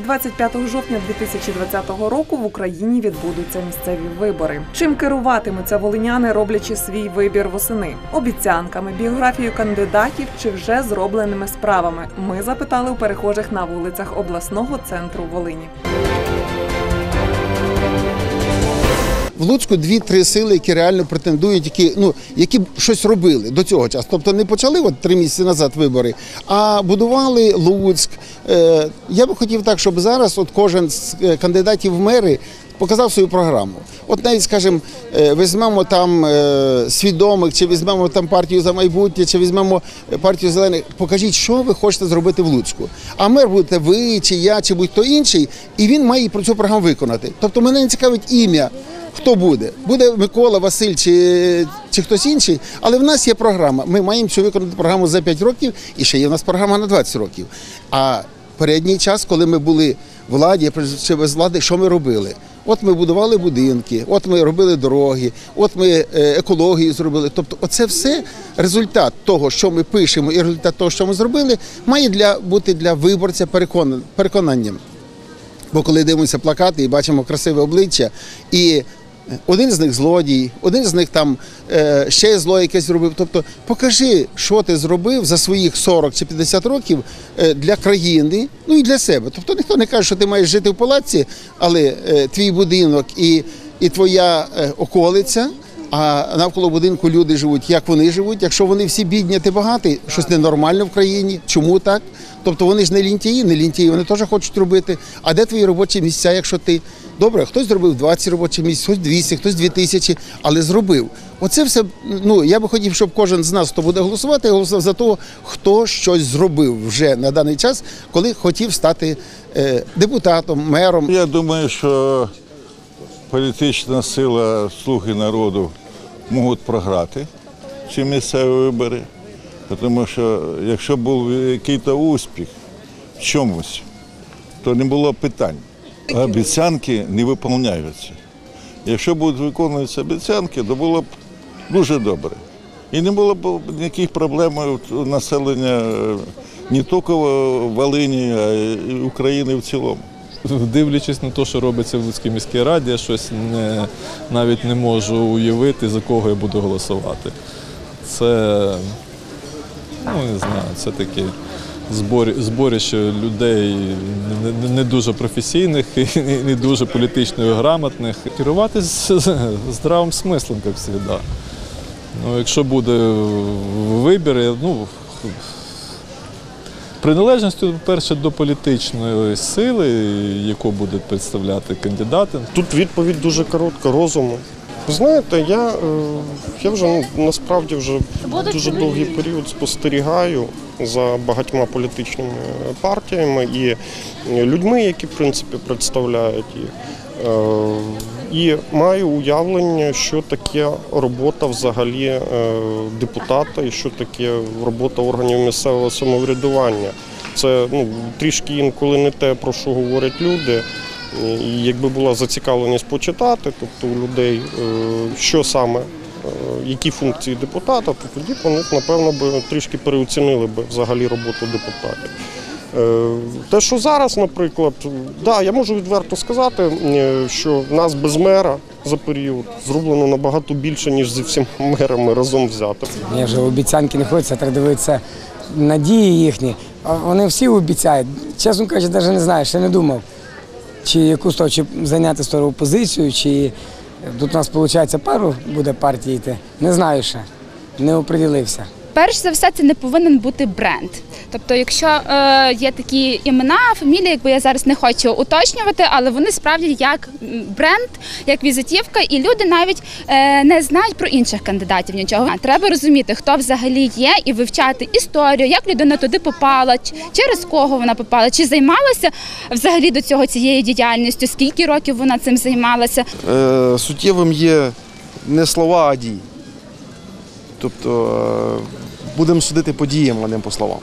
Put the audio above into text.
25 жовтня 2020 року в Україні відбудуться місцеві вибори. Чим керуватимуться волиняни, роблячи свій вибір восени? Обіцянками, біографією кандидатів чи вже зробленими справами? Ми запитали у перехожих на вулицях обласного центру Волині. В Луцьку дві-три сили, які реально претендують, які ну які щось робили до цього часу. Тобто не почали от три місяці назад вибори, а будували Луцьк. Е, я би хотів так, щоб зараз от кожен з е, кандидатів в мери показав свою програму. От навіть, скажімо, е, візьмемо там е, свідомих, чи візьмемо там партію за майбутнє, чи візьмемо партію зелених. Покажіть, що ви хочете зробити в Луцьку. А мер будете ви, чи я, чи будь-хто інший, і він має про цю програму виконати. Тобто мене не цікавить ім'я. Хто буде? Буде Микола, Василь чи, чи хтось інший, але в нас є програма. Ми маємо цю виконати програму за 5 років, і ще є в нас програма на 20 років. А передній час, коли ми були владі, чи без влади, що ми робили? От ми будували будинки, от ми робили дороги, от ми е, екологію зробили. Тобто, оце все результат того, що ми пишемо, і результат того, що ми зробили, має для бути для виборця переконанням. Бо коли дивимося плакати і бачимо красиве обличчя, і один з них злодій, один з них там е, ще зло якесь зробив. Тобто покажи, що ти зробив за своїх 40 чи 50 років е, для країни, ну і для себе. Тобто ніхто не каже, що ти маєш жити в палаці, але е, твій будинок і, і твоя околиця. А навколо будинку люди живуть, як вони живуть. Якщо вони всі бідні, ти багатий, щось ненормально в країні. Чому так? Тобто вони ж не лінтії, не лінтії, вони теж хочуть робити. А де твої робочі місця, якщо ти добре, хтось зробив 20 робочих місць, хтось 200, хтось 2000, але зробив. Оце все. Ну я би хотів, щоб кожен з нас, хто буде голосувати, голосував за того, хто щось зробив вже на даний час, коли хотів стати е, депутатом, мером. Я думаю, що політична сила слуги народу можуть програти ці місцеві вибори, тому що якщо був якийсь успіх в чомусь, то не було питань. Обіцянки не виконуються. Якщо будуть виконуватися обіцянки, то було б дуже добре. І не було б ніяких проблем у населення е, не тільки в Волині, а й України в цілому. Дивлячись на те, що робиться в Луцькій міській раді, я щось не, навіть не можу уявити, за кого я буду голосувати. Це, ну не знаю, це таке зборище людей не, дуже професійних і не, дуже політично грамотних. Керуватись здравим смислом, як завжди. Ну, якщо буде вибір, ну, Приналежністю, по-перше, до політичної сили, яку будуть представляти кандидати. Тут відповідь дуже коротка, розуму. Знаєте, я, е, я вже ну, насправді вже дуже довгий період спостерігаю за багатьма політичними партіями і людьми, які в принципі представляють їх. Е, І маю уявлення, що таке робота взагалі е, депутата і що таке робота органів місцевого самоврядування. Це ну, трішки інколи не те, про що говорять люди. І якби була зацікавленість почитати, тобто у людей, е, що саме, які функції депутата, то тоді вони, напевно, би трішки переоцінили б взагалі роботу депутатів. Е, Те, що зараз, наприклад, да, я можу відверто сказати, е, що нас без мера за період зроблено набагато більше, ніж зі всіма мерами разом взято. Мені вже обіцянки не хочеться так дивитися надії їхні. Вони всі обіцяють. Чесно кажучи, навіть не знаю, ще не думав, чи яку сторону, чи зайняти сторону позицію, чи тут у нас виходить пару буде партій йти. Не знаю ще, не оприділився. Перш за все, це не повинен бути бренд. Тобто, якщо е, є такі імена, фамілії, якби я зараз не хочу уточнювати, але вони справді як бренд, як візитівка, і люди навіть е, не знають про інших кандидатів нічого. Треба розуміти, хто взагалі є, і вивчати історію, як людина туди попала, через кого вона попала, чи займалася взагалі до цього цією діяльністю, скільки років вона цим займалася. Е, суттєвим є не слова, а дії. Тобто е, будемо судити по діям, а не по словам.